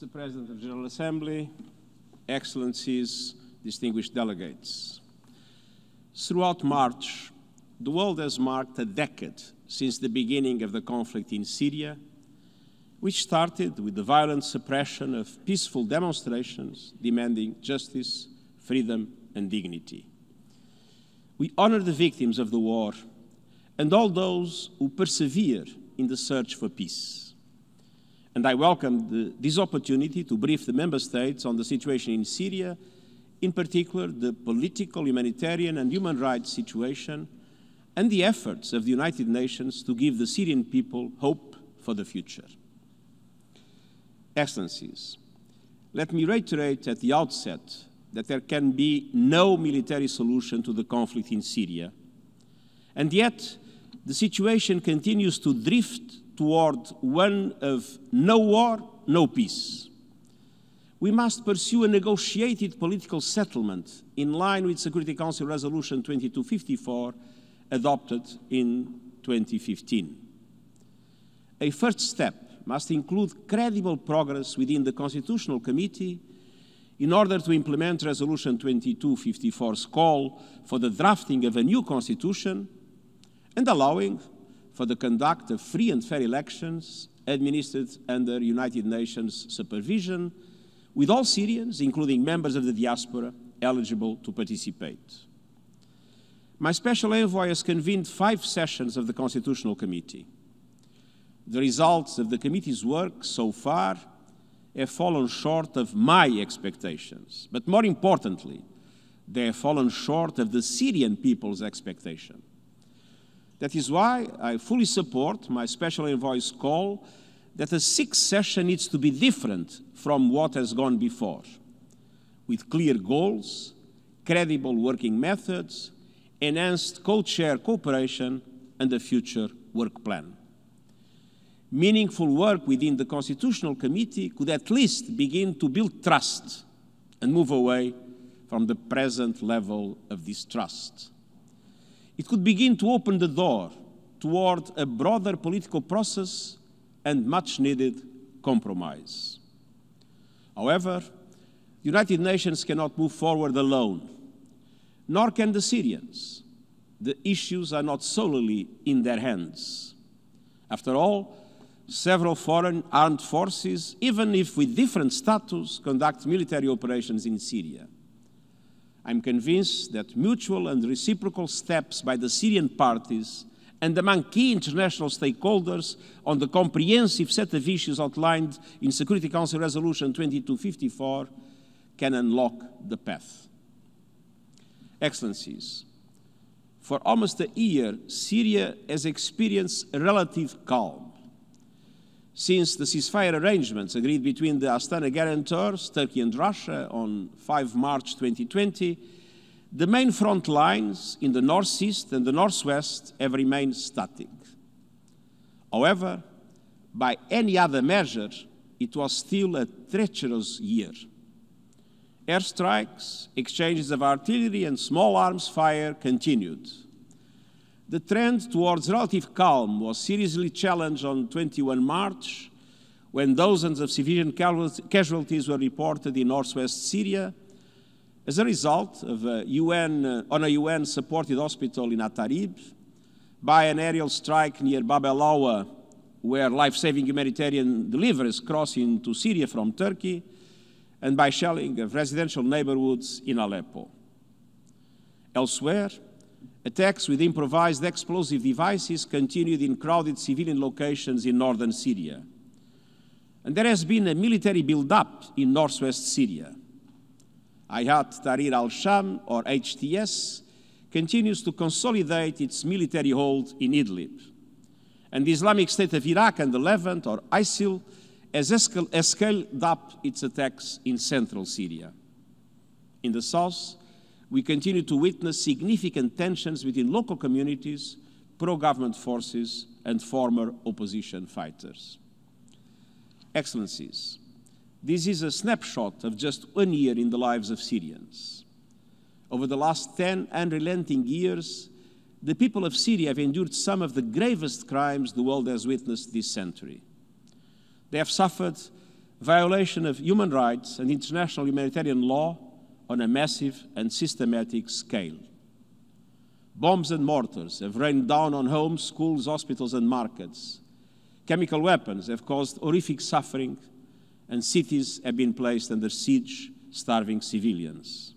Mr. President of the General Assembly, Excellencies, distinguished delegates. Throughout March, the world has marked a decade since the beginning of the conflict in Syria, which started with the violent suppression of peaceful demonstrations demanding justice, freedom, and dignity. We honor the victims of the war and all those who persevere in the search for peace and I welcome the, this opportunity to brief the Member States on the situation in Syria, in particular the political, humanitarian, and human rights situation, and the efforts of the United Nations to give the Syrian people hope for the future. Excellencies, let me reiterate at the outset that there can be no military solution to the conflict in Syria. And yet, the situation continues to drift toward one of no war, no peace. We must pursue a negotiated political settlement in line with Security Council Resolution 2254 adopted in 2015. A first step must include credible progress within the Constitutional Committee in order to implement Resolution 2254's call for the drafting of a new constitution and allowing for the conduct of free and fair elections administered under United Nations supervision, with all Syrians, including members of the diaspora, eligible to participate. My special envoy has convened five sessions of the Constitutional Committee. The results of the committee's work so far have fallen short of my expectations, but more importantly, they have fallen short of the Syrian people's expectation. That is why I fully support my special envoy's call that a sixth session needs to be different from what has gone before, with clear goals, credible working methods, enhanced co-chair cooperation, and a future work plan. Meaningful work within the Constitutional Committee could at least begin to build trust and move away from the present level of distrust. It could begin to open the door toward a broader political process and much needed compromise. However, the United Nations cannot move forward alone, nor can the Syrians. The issues are not solely in their hands. After all, several foreign armed forces, even if with different status, conduct military operations in Syria. I'm convinced that mutual and reciprocal steps by the Syrian parties and among key international stakeholders on the comprehensive set of issues outlined in Security Council Resolution 2254 can unlock the path. Excellencies, for almost a year, Syria has experienced relative calm since the ceasefire arrangements agreed between the Astana guarantors, Turkey and Russia, on 5 March 2020, the main front lines in the northeast and the northwest have remained static. However, by any other measure, it was still a treacherous year. Airstrikes, exchanges of artillery, and small arms fire continued the trend towards relative calm was seriously challenged on 21 March when dozens of civilian casualties were reported in northwest Syria as a result of a UN, uh, on a UN-supported hospital in Atarib, by an aerial strike near Bab el-Hawa, where life-saving humanitarian deliveries cross into Syria from Turkey, and by shelling of residential neighborhoods in Aleppo. Elsewhere, Attacks with improvised explosive devices continued in crowded civilian locations in northern Syria. And there has been a military build-up in northwest Syria. Hayat Tahrir al-Sham, or HTS, continues to consolidate its military hold in Idlib. And the Islamic State of Iraq and the Levant, or ISIL, has scaled up its attacks in central Syria. In the south, we continue to witness significant tensions within local communities, pro-government forces, and former opposition fighters. Excellencies, this is a snapshot of just one year in the lives of Syrians. Over the last 10 unrelenting years, the people of Syria have endured some of the gravest crimes the world has witnessed this century. They have suffered violation of human rights and international humanitarian law on a massive and systematic scale. Bombs and mortars have rained down on homes, schools, hospitals, and markets. Chemical weapons have caused horrific suffering, and cities have been placed under siege, starving civilians.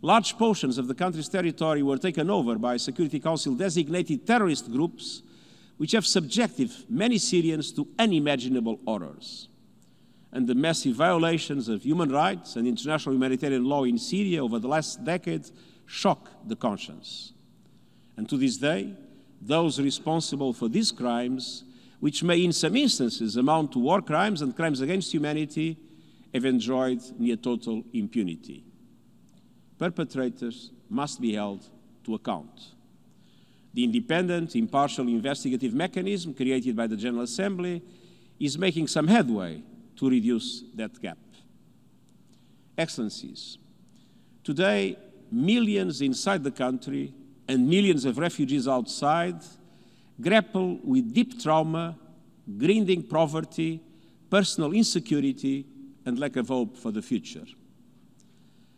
Large portions of the country's territory were taken over by Security Council designated terrorist groups, which have subjected many Syrians to unimaginable horrors. And the massive violations of human rights and international humanitarian law in Syria over the last decade shock the conscience. And to this day, those responsible for these crimes, which may in some instances amount to war crimes and crimes against humanity, have enjoyed near total impunity perpetrators must be held to account. The independent, impartial investigative mechanism created by the General Assembly is making some headway to reduce that gap. Excellencies, today, millions inside the country and millions of refugees outside grapple with deep trauma, grinding poverty, personal insecurity, and lack of hope for the future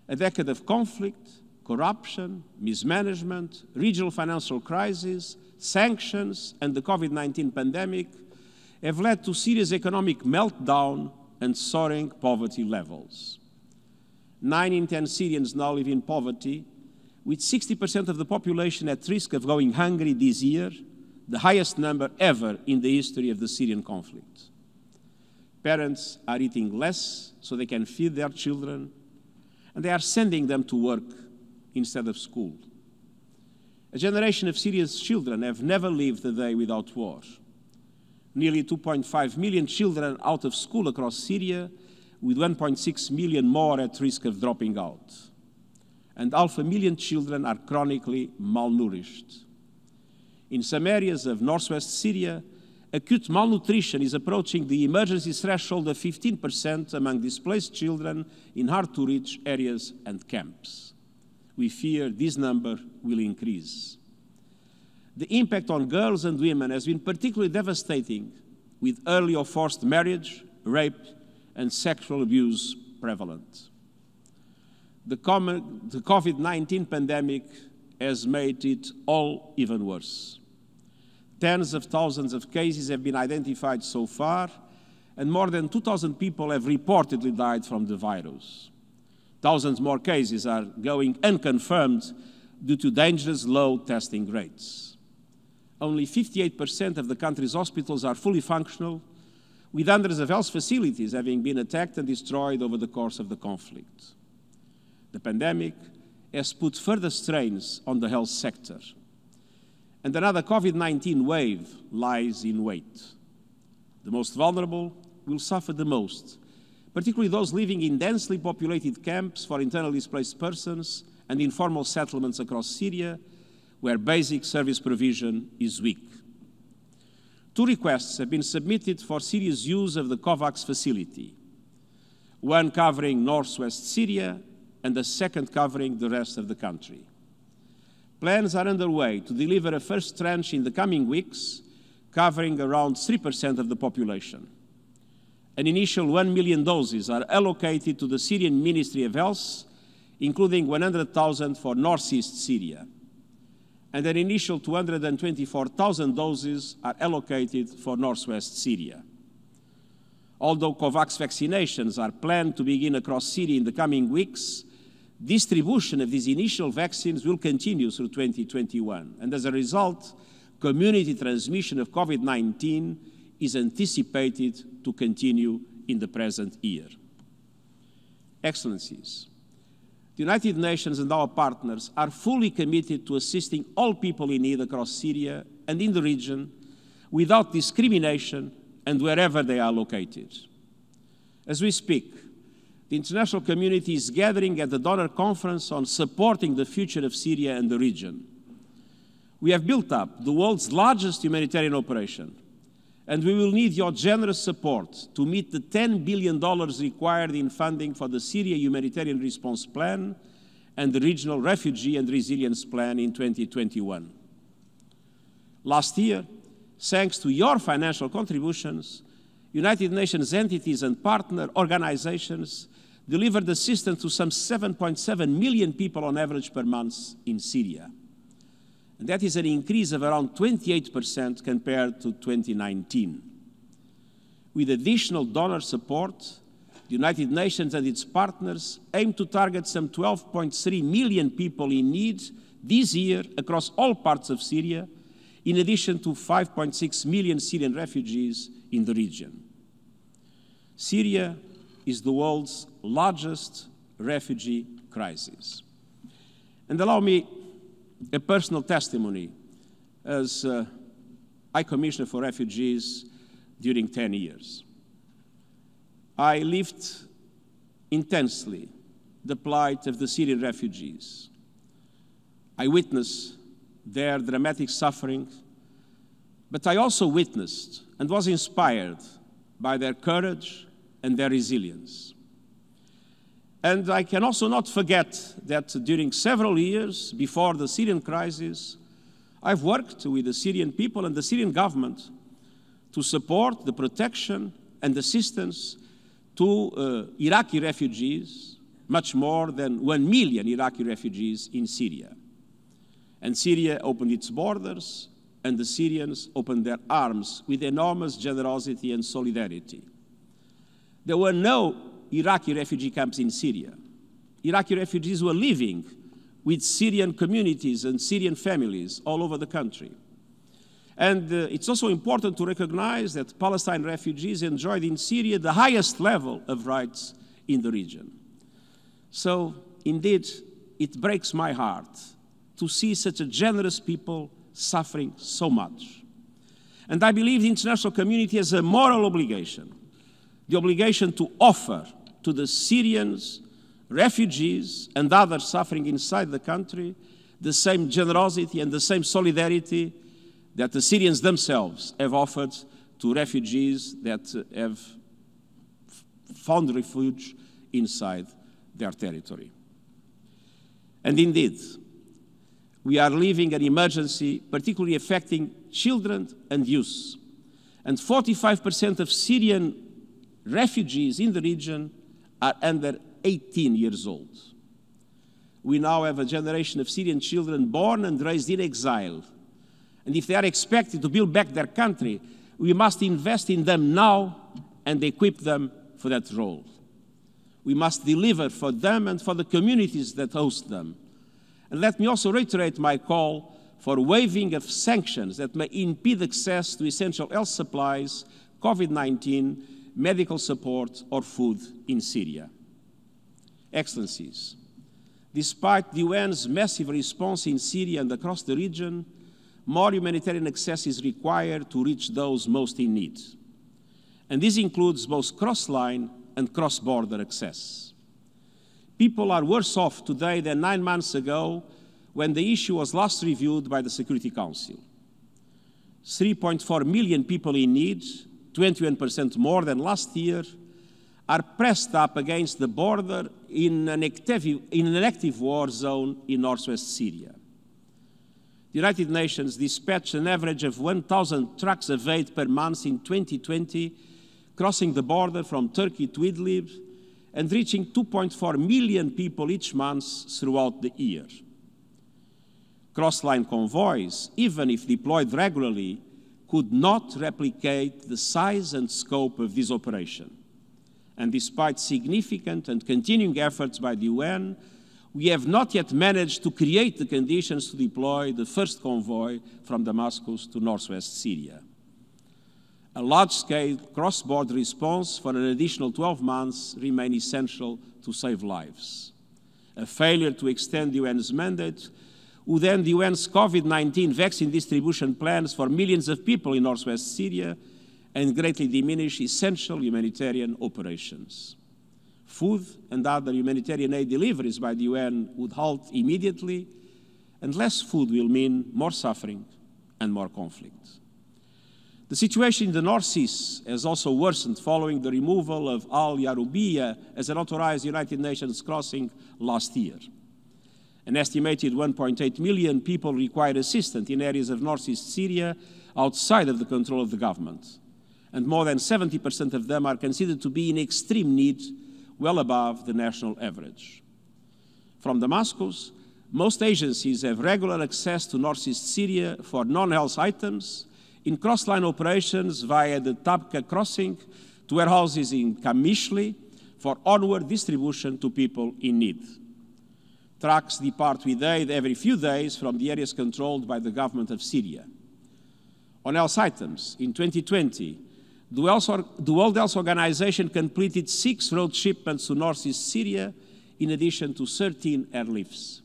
a decade of conflict, corruption, mismanagement, regional financial crisis, sanctions, and the COVID 19 pandemic have led to serious economic meltdown and soaring poverty levels. Nine in 10 Syrians now live in poverty, with 60% of the population at risk of going hungry this year, the highest number ever in the history of the Syrian conflict. Parents are eating less so they can feed their children and they are sending them to work instead of school. A generation of Syria's children have never lived a day without war. Nearly 2.5 million children out of school across Syria, with 1.6 million more at risk of dropping out. And half a million children are chronically malnourished. In some areas of northwest Syria, acute malnutrition is approaching the emergency threshold of 15% among displaced children in hard to reach areas and camps. We fear this number will increase. The impact on girls and women has been particularly devastating, with early or forced marriage, rape, and sexual abuse prevalent. The, the COVID 19 pandemic has made it all even worse. Tens of thousands of cases have been identified so far, and more than 2,000 people have reportedly died from the virus. Thousands more cases are going unconfirmed due to dangerous low testing rates. Only 58% of the country's hospitals are fully functional, with hundreds of health facilities having been attacked and destroyed over the course of the conflict. The pandemic has put further strains on the health sector and another COVID 19 wave lies in wait. The most vulnerable will suffer the most, particularly those living in densely populated camps for internally displaced persons and informal settlements across Syria, where basic service provision is weak. Two requests have been submitted for Syria's use of the COVAX facility one covering northwest Syria, and the second covering the rest of the country. Plans are underway to deliver a first tranche in the coming weeks, covering around 3% of the population. An initial 1 million doses are allocated to the Syrian Ministry of Health, including 100,000 for northeast Syria. And an initial 224,000 doses are allocated for northwest Syria. Although COVAX vaccinations are planned to begin across Syria in the coming weeks, distribution of these initial vaccines will continue through 2021. And as a result, community transmission of COVID 19 is anticipated to continue in the present year. Excellencies, the United Nations and our partners are fully committed to assisting all people in need across Syria and in the region without discrimination and wherever they are located. As we speak, the international community is gathering at the donor conference on supporting the future of Syria and the region. We have built up the world's largest humanitarian operation, and we will need your generous support to meet the $10 billion required in funding for the Syria Humanitarian Response Plan and the Regional Refugee and Resilience Plan in 2021. Last year, thanks to your financial contributions, United Nations entities and partner organizations delivered assistance to some 7.7 million people on average per month in Syria. And that is an increase of around 28% compared to 2019. With additional donor support, the United Nations and its partners aim to target some 12.3 million people in need this year across all parts of Syria, in addition to 5.6 million Syrian refugees in the region. Syria is the world's largest refugee crisis. And allow me a personal testimony as uh, High Commissioner for Refugees during 10 years. I lived intensely the plight of the Syrian refugees. I witnessed their dramatic suffering, but I also witnessed and was inspired by their courage and their resilience. And I can also not forget that during several years before the Syrian crisis, I've worked with the Syrian people and the Syrian government to support the protection and assistance to uh, Iraqi refugees, much more than one million Iraqi refugees in Syria. And Syria opened its borders, and the Syrians opened their arms with enormous generosity and solidarity. There were no Iraqi refugee camps in Syria. Iraqi refugees were living with Syrian communities and Syrian families all over the country. And uh, it's also important to recognize that Palestine refugees enjoyed in Syria the highest level of rights in the region. So, indeed, it breaks my heart to see such a generous people suffering so much. And I believe the international community has a moral obligation the obligation to offer to the Syrians, refugees, and others suffering inside the country the same generosity and the same solidarity that the Syrians themselves have offered to refugees that have found refuge inside their territory. And indeed, we are living an emergency particularly affecting children and youth. And 45% of Syrian refugees in the region are under 18 years old. We now have a generation of Syrian children born and raised in exile and if they are expected to build back their country, we must invest in them now and equip them for that role. We must deliver for them and for the communities that host them. And let me also reiterate my call for waiving of sanctions that may impede access to essential health supplies, COVID 19, medical support, or food in Syria. Excellencies, despite the UN's massive response in Syria and across the region, more humanitarian access is required to reach those most in need. And this includes both cross-line and cross-border access. People are worse off today than nine months ago when the issue was last reviewed by the Security Council. 3.4 million people in need, 21% more than last year, are pressed up against the border in an active, in an active war zone in northwest Syria the United Nations dispatched an average of 1,000 trucks of aid per month in 2020, crossing the border from Turkey to Idlib and reaching 2.4 million people each month throughout the year. Cross-line convoys, even if deployed regularly, could not replicate the size and scope of this operation. And despite significant and continuing efforts by the UN, we have not yet managed to create the conditions to deploy the first convoy from Damascus to northwest Syria. A large-scale cross-border response for an additional 12 months remains essential to save lives. A failure to extend the UN's mandate would end the UN's COVID-19 vaccine distribution plans for millions of people in northwest Syria and greatly diminish essential humanitarian operations. Food and other humanitarian aid deliveries by the UN would halt immediately, and less food will mean more suffering and more conflict. The situation in the northeast has also worsened following the removal of Al Yarubiyah as an authorized United Nations crossing last year. An estimated 1.8 million people require assistance in areas of northeast Syria outside of the control of the government and more than 70% of them are considered to be in extreme need, well above the national average. From Damascus, most agencies have regular access to northeast Syria for non-health items in cross-line operations via the Tabqa crossing to warehouses in Qamishli for onward distribution to people in need. Trucks depart with aid every few days from the areas controlled by the government of Syria. On health items, in 2020, the World Health Organization completed six road shipments to northeast Syria, in addition to 13 airlifts.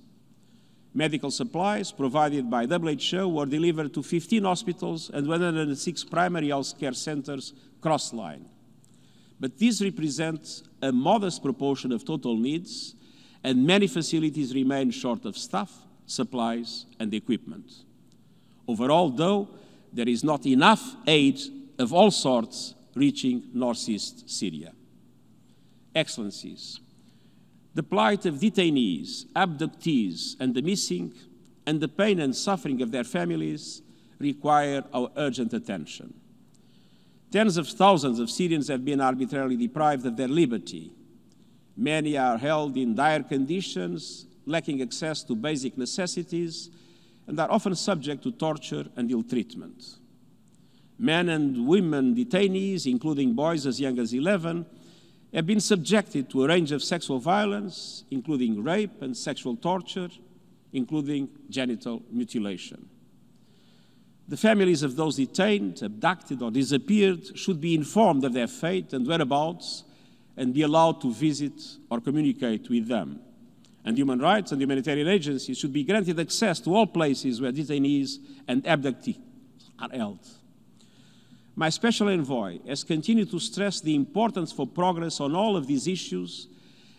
Medical supplies provided by WHO were delivered to 15 hospitals and 106 primary health care centers cross-line. But this represents a modest proportion of total needs, and many facilities remain short of staff, supplies, and equipment. Overall, though, there is not enough aid of all sorts reaching northeast Syria. Excellencies, the plight of detainees, abductees, and the missing, and the pain and suffering of their families require our urgent attention. Tens of thousands of Syrians have been arbitrarily deprived of their liberty. Many are held in dire conditions, lacking access to basic necessities, and are often subject to torture and ill treatment. Men and women detainees, including boys as young as 11, have been subjected to a range of sexual violence, including rape and sexual torture, including genital mutilation. The families of those detained, abducted, or disappeared should be informed of their fate and whereabouts and be allowed to visit or communicate with them. And human rights and humanitarian agencies should be granted access to all places where detainees and abductees are held. My special envoy has continued to stress the importance for progress on all of these issues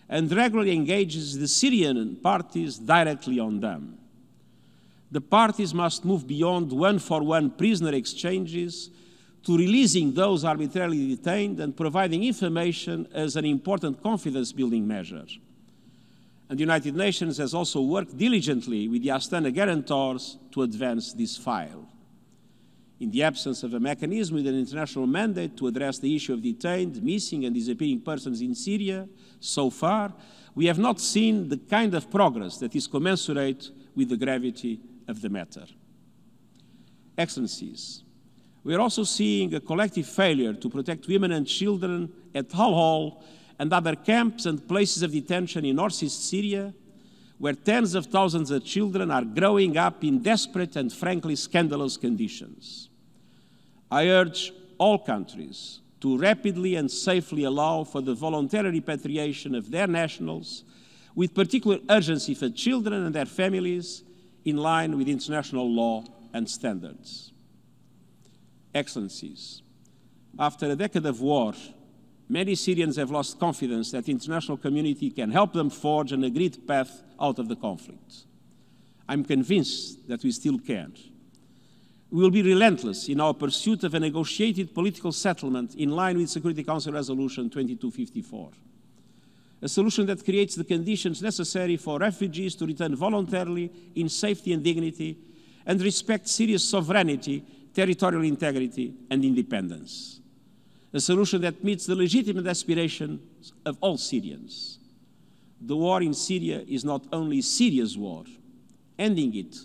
and regularly engages the Syrian parties directly on them. The parties must move beyond one for one prisoner exchanges to releasing those arbitrarily detained and providing information as an important confidence building measure. And the United Nations has also worked diligently with the Astana guarantors to advance this file. In the absence of a mechanism with an international mandate to address the issue of detained, missing, and disappearing persons in Syria, so far, we have not seen the kind of progress that is commensurate with the gravity of the matter. Excellencies, we are also seeing a collective failure to protect women and children at Al-Hol and other camps and places of detention in northeast Syria, where tens of thousands of children are growing up in desperate and frankly scandalous conditions. I urge all countries to rapidly and safely allow for the voluntary repatriation of their nationals, with particular urgency for children and their families, in line with international law and standards. Excellencies, after a decade of war, many Syrians have lost confidence that the international community can help them forge an agreed path out of the conflict. I'm convinced that we still can we will be relentless in our pursuit of a negotiated political settlement in line with Security Council Resolution 2254. A solution that creates the conditions necessary for refugees to return voluntarily in safety and dignity and respect Syria's sovereignty, territorial integrity, and independence. A solution that meets the legitimate aspirations of all Syrians. The war in Syria is not only Syria's war. Ending it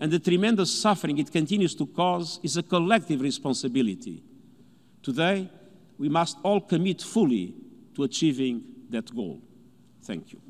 and the tremendous suffering it continues to cause is a collective responsibility. Today, we must all commit fully to achieving that goal. Thank you.